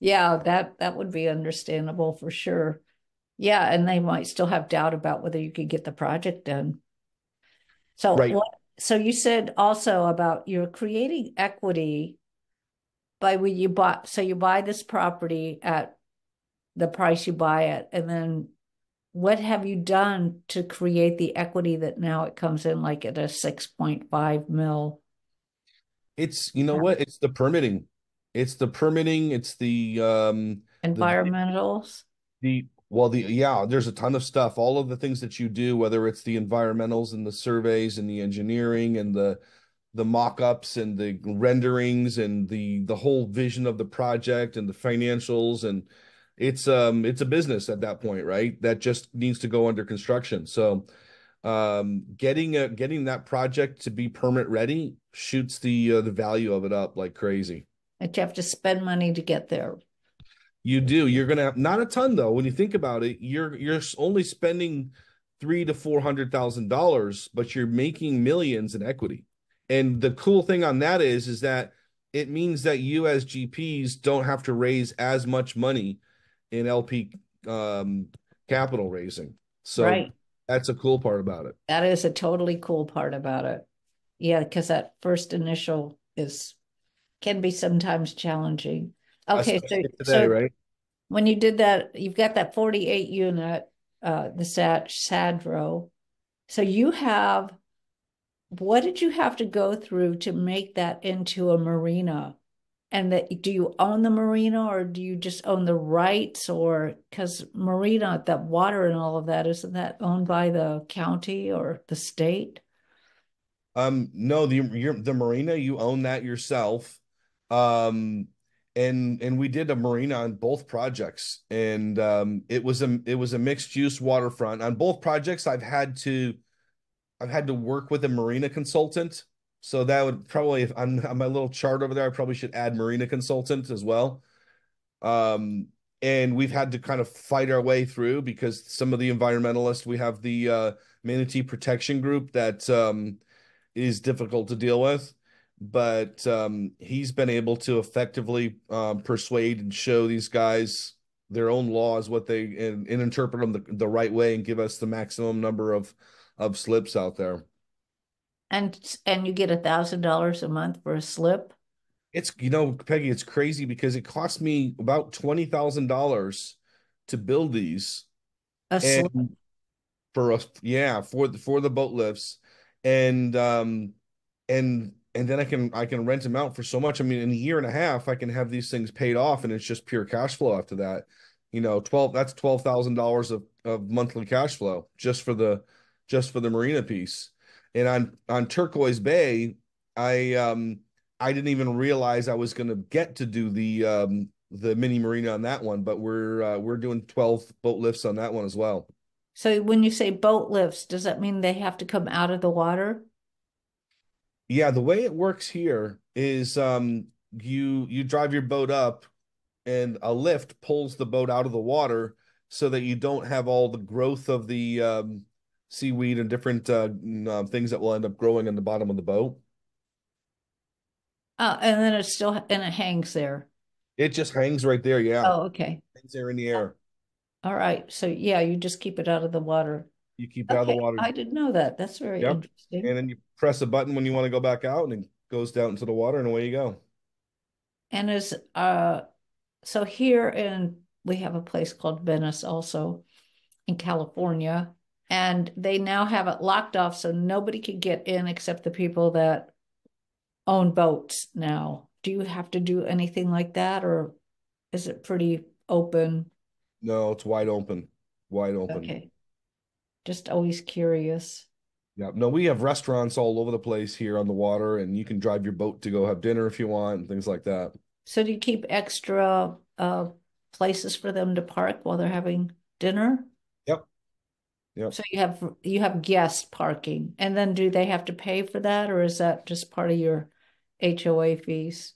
Yeah, that that would be understandable for sure. Yeah, and they might still have doubt about whether you could get the project done. So Right. what so you said also about you're creating equity by when you bought, so you buy this property at the price you buy it, and then what have you done to create the equity that now it comes in like at a six point five mil? It's you know what? It's the permitting. It's the permitting. It's the um environmentals. The, the well, the yeah, there's a ton of stuff. All of the things that you do, whether it's the environmentals and the surveys and the engineering and the the mock-ups and the renderings and the the whole vision of the project and the financials and it's um it's a business at that point, right? That just needs to go under construction. So um getting a getting that project to be permit ready shoots the uh, the value of it up like crazy. But you have to spend money to get there. You do. You're gonna have not a ton though. When you think about it, you're you're only spending three to four hundred thousand dollars, but you're making millions in equity. And the cool thing on that is, is that it means that you as GPs don't have to raise as much money in LP um, capital raising. So right. that's a cool part about it. That is a totally cool part about it. Yeah, because that first initial is can be sometimes challenging. Okay, so, today, so right? when you did that, you've got that 48 unit, uh, the SAD Sadro. So you have what did you have to go through to make that into a marina? And that do you own the marina or do you just own the rights or because marina, that water and all of that, isn't that owned by the county or the state? Um, no, the the marina, you own that yourself. Um, and and we did a marina on both projects and um it was a it was a mixed use waterfront on both projects i've had to i've had to work with a marina consultant so that would probably on, on my little chart over there i probably should add marina consultant as well um and we've had to kind of fight our way through because some of the environmentalists we have the uh manatee protection group that um is difficult to deal with but um, he's been able to effectively um, persuade and show these guys their own laws, what they and, and interpret them the, the right way, and give us the maximum number of of slips out there. And and you get a thousand dollars a month for a slip. It's you know, Peggy, it's crazy because it cost me about twenty thousand dollars to build these. A slip. For us, yeah, for the for the boat lifts, and um, and and then I can I can rent them out for so much. I mean, in a year and a half, I can have these things paid off, and it's just pure cash flow after that. You know, twelve that's twelve thousand dollars of of monthly cash flow just for the just for the marina piece. And on on Turquoise Bay, I um I didn't even realize I was going to get to do the um the mini marina on that one, but we're uh, we're doing twelve boat lifts on that one as well. So when you say boat lifts, does that mean they have to come out of the water? Yeah, the way it works here is um you you drive your boat up and a lift pulls the boat out of the water so that you don't have all the growth of the um, seaweed and different uh, uh, things that will end up growing in the bottom of the boat. Oh, and then it's still and it hangs there. It just hangs right there. Yeah. Oh, okay. Hangs there in the air. All right. So yeah, you just keep it out of the water. You keep it out of the water. I didn't know that. That's very yep. interesting. And then you press a button when you want to go back out and it goes down into the water and away you go. And is uh so here in we have a place called Venice also in California and they now have it locked off so nobody can get in except the people that own boats now. Do you have to do anything like that or is it pretty open? No, it's wide open. Wide open. Okay. Just always curious. Yeah, no, we have restaurants all over the place here on the water, and you can drive your boat to go have dinner if you want, and things like that. So, do you keep extra uh, places for them to park while they're having dinner? Yep. So you have you have guest parking, and then do they have to pay for that, or is that just part of your HOA fees?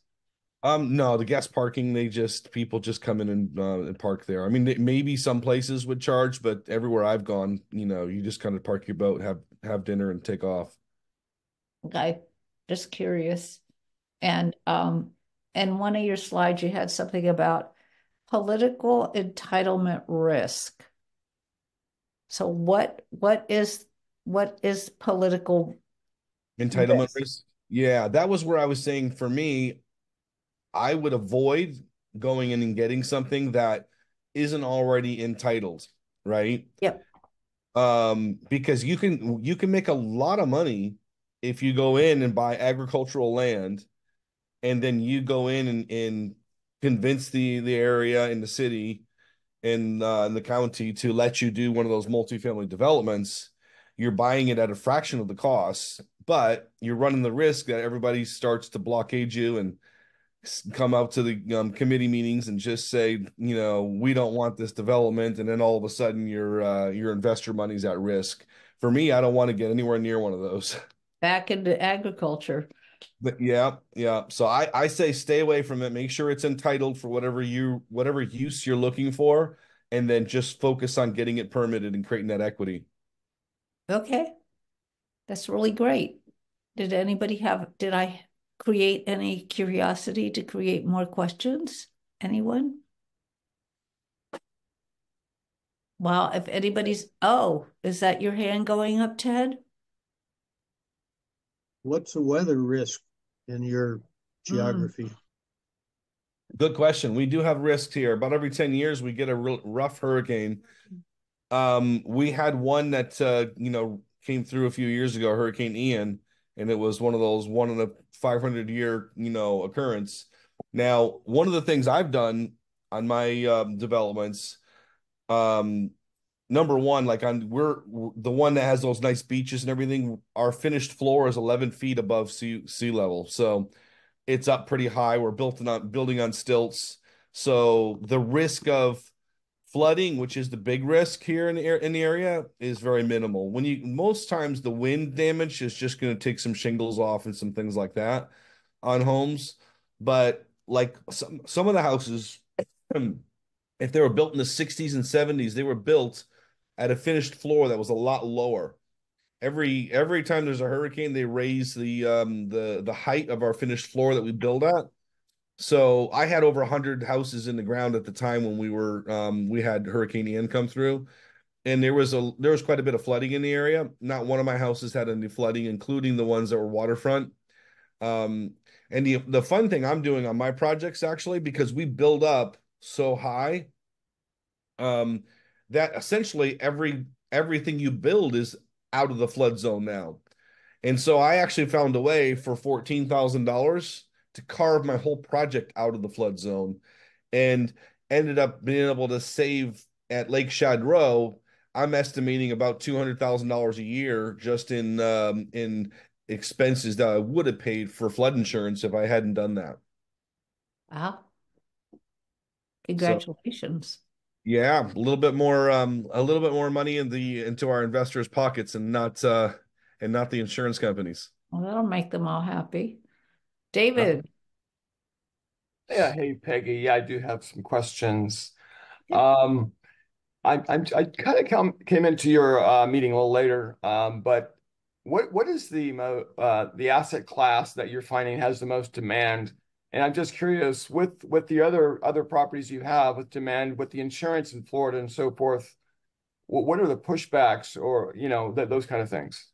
Um, no, the guest parking, they just people just come in and, uh, and park there. I mean, maybe some places would charge, but everywhere I've gone, you know, you just kind of park your boat, have have dinner, and take off. Okay, just curious. And um, and one of your slides, you had something about political entitlement risk. So what what is what is political Entitlement risk. Yeah, that was where I was saying for me, I would avoid going in and getting something that isn't already entitled, right? Yep. Um, because you can you can make a lot of money if you go in and buy agricultural land and then you go in and, and convince the the area in the city in uh, in the county to let you do one of those multifamily developments you're buying it at a fraction of the cost but you're running the risk that everybody starts to blockade you and come up to the um, committee meetings and just say you know we don't want this development and then all of a sudden your uh, your investor money's at risk for me i don't want to get anywhere near one of those Back into agriculture. But yeah, yeah. So I I say stay away from it. Make sure it's entitled for whatever you whatever use you're looking for, and then just focus on getting it permitted and creating that equity. Okay. That's really great. Did anybody have, did I create any curiosity to create more questions? Anyone? Well, if anybody's, oh, is that your hand going up, Ted? What's the weather risk in your geography? Good question. We do have risks here. About every 10 years, we get a real rough hurricane. Um, we had one that uh, you know, came through a few years ago, Hurricane Ian, and it was one of those one in a 500 year, you know, occurrence. Now, one of the things I've done on my um, developments, um, number one, like on we're, we're the one that has those nice beaches and everything. Our finished floor is 11 feet above sea sea level, so it's up pretty high. We're built on building on stilts, so the risk of flooding, which is the big risk here in the in the area, is very minimal. When you most times the wind damage is just going to take some shingles off and some things like that on homes, but like some some of the houses, (clears throat) if they were built in the 60s and 70s, they were built at a finished floor that was a lot lower. Every every time there's a hurricane, they raise the um the the height of our finished floor that we build at. So I had over 100 houses in the ground at the time when we were um we had Hurricane Ian come through. And there was a there was quite a bit of flooding in the area. Not one of my houses had any flooding, including the ones that were waterfront. Um, and the the fun thing I'm doing on my projects actually, because we build up so high, um, that essentially every everything you build is out of the flood zone now. And so I actually found a way for fourteen thousand dollars to carve my whole project out of the flood zone, and ended up being able to save at Lake Shadroe. I'm estimating about two hundred thousand dollars a year just in um, in expenses that I would have paid for flood insurance if I hadn't done that. Wow. Congratulations. Yeah, a little bit more um a little bit more money in the into our investors' pockets and not uh and not the insurance companies. Well, that'll make them all happy. David, Yeah, hey Peggy. Yeah, I do have some questions. Um, I, I'm I kind of come came into your uh, meeting a little later. Um, but what what is the mo uh, the asset class that you're finding has the most demand? And I'm just curious with with the other other properties you have with demand with the insurance in Florida and so forth. What what are the pushbacks or you know th those kind of things?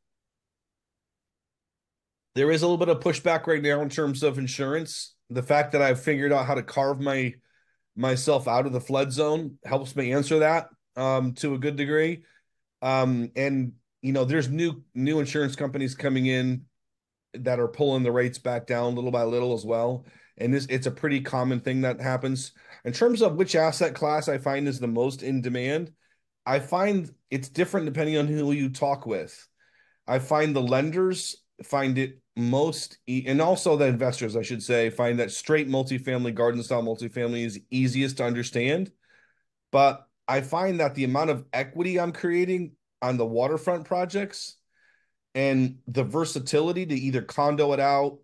There is a little bit of pushback right now in terms of insurance. The fact that I've figured out how to carve my myself out of the flood zone helps me answer that um to a good degree. Um and you know there's new new insurance companies coming in that are pulling the rates back down little by little as well. And this it's a pretty common thing that happens. In terms of which asset class I find is the most in demand, I find it's different depending on who you talk with. I find the lenders find it most e- and also the investors, I should say, find that straight multifamily, garden style multifamily is easiest to understand. But I find that the amount of equity I'm creating on the waterfront projects and the versatility to either condo it out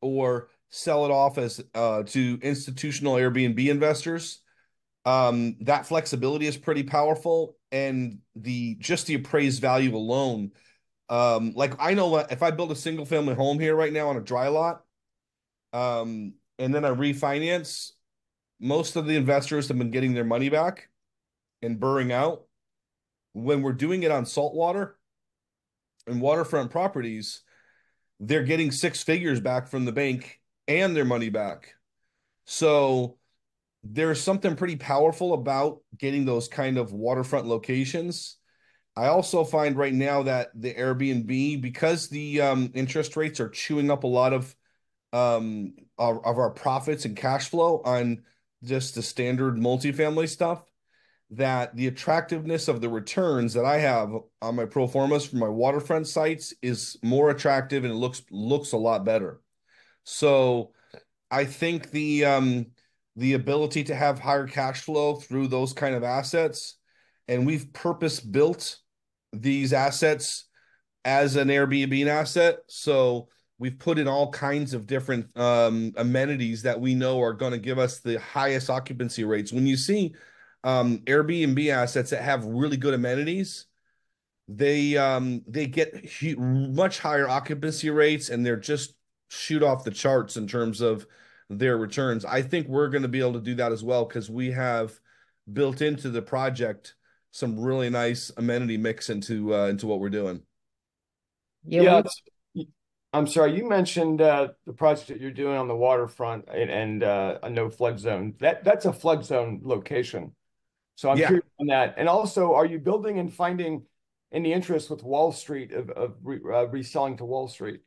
or sell it off as uh, to institutional Airbnb investors. Um, that flexibility is pretty powerful, and the just the appraised value alone. Um, like I know if I build a single family home here right now on a dry lot, um, and then I refinance, most of the investors have been getting their money back and burring out. When we're doing it on saltwater and waterfront properties, they're getting six figures back from the bank and their money back. So there's something pretty powerful about getting those kind of waterfront locations. I also find right now that the Airbnb, because the um, interest rates are chewing up a lot of um, of, of our profits and cash flow on just the standard multifamily stuff, that the attractiveness of the returns that I have on my pro formas for my waterfront sites is more attractive and it looks looks a lot better. So I think the um the ability to have higher cash flow through those kind of assets, and we've purpose built these assets as an Airbnb asset. So we've put in all kinds of different um, amenities that we know are going to give us the highest occupancy rates. When you see um, Airbnb assets that have really good amenities, they um, they get much higher occupancy rates, and they're just shoot off the charts in terms of their returns. I think we're going to be able to do that as well because we have built into the project some really nice amenity mix into uh, into what we're doing. Yeah, yeah I'm sorry, you mentioned uh, the project that you're doing on the waterfront and, and uh, a no flood zone. That that's a flood zone location. So I'm yeah. curious on that. And also, are you building and finding any interest with Wall Street of, of re, uh, reselling to Wall Street?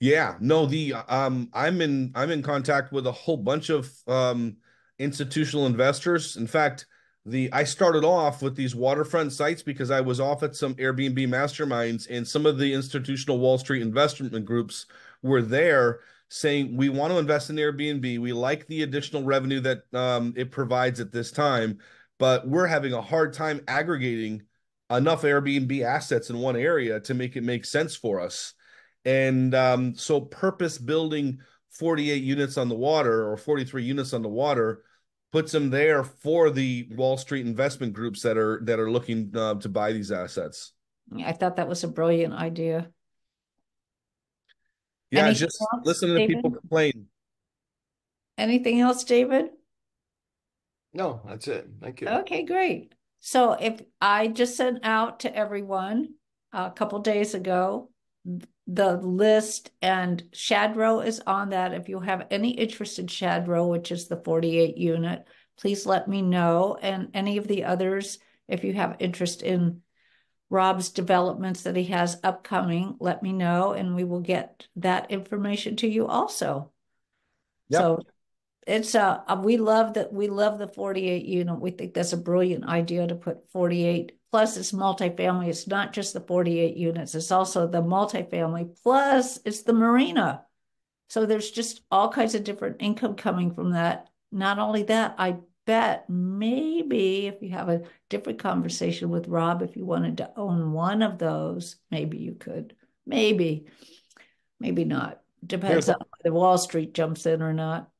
Yeah, no, the um I'm in I'm in contact with a whole bunch of um institutional investors. In fact, the I started off with these waterfront sites because I was off at some Airbnb masterminds and some of the institutional Wall Street investment groups were there saying we want to invest in Airbnb. We like the additional revenue that um, it provides at this time, but we're having a hard time aggregating enough Airbnb assets in one area to make it make sense for us. And um, so, purpose building 48 units on the water or 43 units on the water puts them there for the Wall Street investment groups that are that are looking uh, to buy these assets. I thought that was a brilliant idea. Yeah, Anything just else, listen to David? people complain. Anything else, David? No, that's it. Thank you. Okay, great. So if I just sent out to everyone a couple days ago the list and Shadroe is on that. If you have any interest in Shadroe, which is the 48 unit, please let me know. And any of the others, if you have interest in Rob's developments that he has upcoming, let me know and we will get that information to you also. Yep. So it's uh we love that we love the 48 unit. We think that's a brilliant idea to put 48 plus it's multifamily. It's not just the 48 units, it's also the multifamily, plus it's the marina. So there's just all kinds of different income coming from that. Not only that, I bet maybe if you have a different conversation with Rob, if you wanted to own one of those, maybe you could. Maybe, maybe not. Depends on whether Wall Street jumps in or not.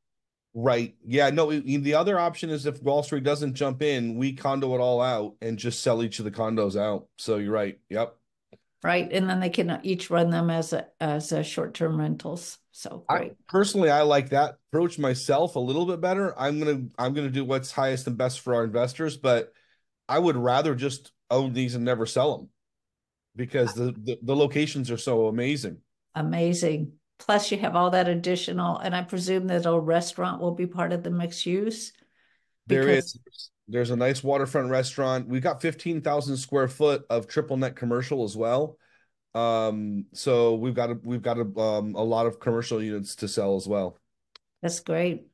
Right. Yeah. No, the other option is if Wall Street doesn't jump in, we condo it all out and just sell each of the condos out. So you're right. Yep. Right. And then they can uh, each run them as a as a short-term rentals. So great. I, personally, I like that approach myself a little bit better. I'm gonna I'm gonna do what's highest and best for our investors, but I would rather just own these and never sell them because uh the, the, the locations are so amazing. Amazing. Plus, you have all that additional, and I presume that a restaurant will be part of the mixed use. There is. There's a nice waterfront restaurant. We've got 15,000 square foot of triple net commercial as well. Um, so we've got a, we've got a, um, a lot of commercial units to sell as well. That's great.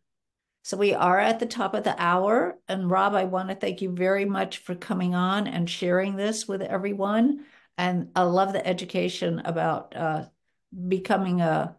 So we are at the top of the hour. And Rob, I want to thank you very much for coming on and sharing this with everyone. And I love the education about uh, becoming a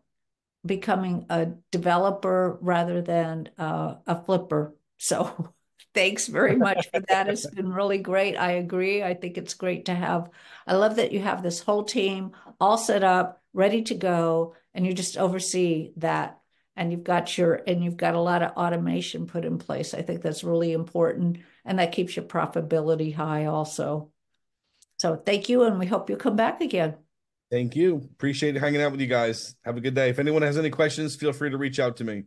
becoming a developer rather than uh, a flipper. So (laughs) thanks very much for that. It's (laughs) been really great. I agree. I think it's great to have. I love that you have this whole team all set up, ready to go, and you just oversee that. And you've got your and you've got a lot of automation put in place. I think that's really important, and that keeps your profitability high also. So thank you, and we hope you'll come back again. Thank you. Appreciate hanging out with you guys. Have a good day. If anyone has any questions, feel free to reach out to me.